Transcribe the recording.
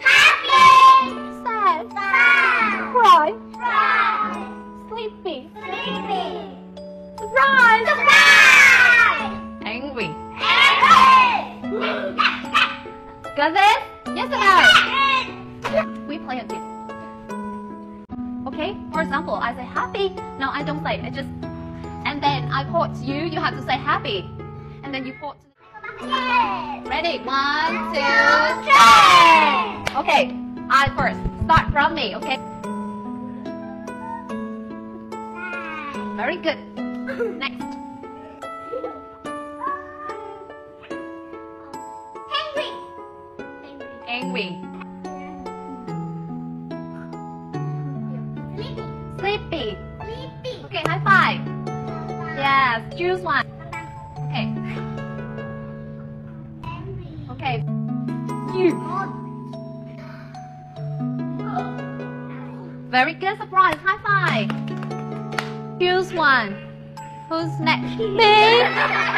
Happy. Sad. Sad. Cry. Sleepy. Sleepy. Surprise. Angry. Angry. Got this? Yes or no? We play again. Okay? For example, I say happy. No, I don't say. I just and then I point to you. You have to say happy, and then you point. To... Ready? One. Two, Okay, I first. Start from me. Okay. Very good. Next. Angry. Sleepy. Sleepy. Sleepy. Okay, high five. Yes, choose one. Okay. Okay. You. Very good surprise. High five. Choose one. Who's next? Me.